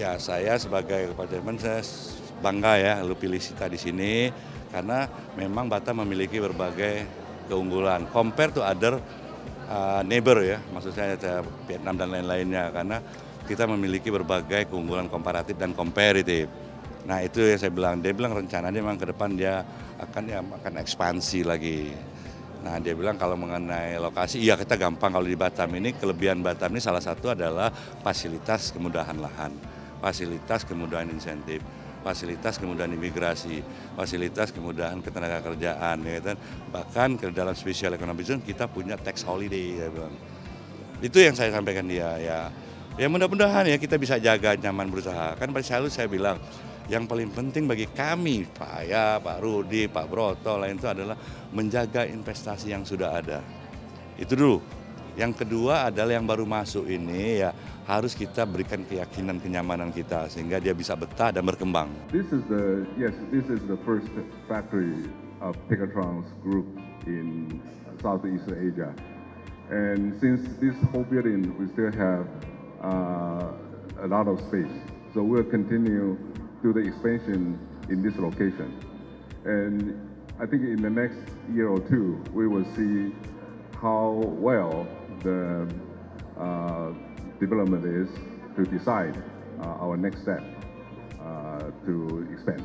Ya saya sebagai kepala manajemen saya bangga ya lu pilih Sita di sini karena memang Batam memiliki berbagai keunggulan. Compare to other uh, neighbor ya, maksud saya Vietnam dan lain-lainnya karena kita memiliki berbagai keunggulan komparatif dan komparatif. Nah itu yang saya bilang, dia bilang rencananya memang ke depan dia akan ya akan ekspansi lagi. Nah dia bilang kalau mengenai lokasi, iya kita gampang kalau di Batam ini kelebihan Batam ini salah satu adalah fasilitas kemudahan lahan, fasilitas kemudahan insentif, fasilitas kemudahan imigrasi, fasilitas kemudahan ketenaga kerjaan, ya kan? bahkan ke dalam special economic zone kita punya tax holiday, ya bilang. Itu yang saya sampaikan dia ya ya mudah-mudahan ya kita bisa jaga nyaman berusaha. Kan pada selalu saya bilang, yang paling penting bagi kami, Pak Ya, Pak Rudi, Pak Broto, lain itu adalah menjaga investasi yang sudah ada. Itu dulu. Yang kedua adalah yang baru masuk ini ya harus kita berikan keyakinan kenyamanan kita sehingga dia bisa betah dan berkembang. This is the yes, this is the first factory of Pegatrons Group in Southeast Asia. And since this whole building we still have uh, a lot of space. So we'll continue to the expansion in this location. And I think in the next year or two, we will see how well the uh, development is to decide uh, our next step uh, to expand.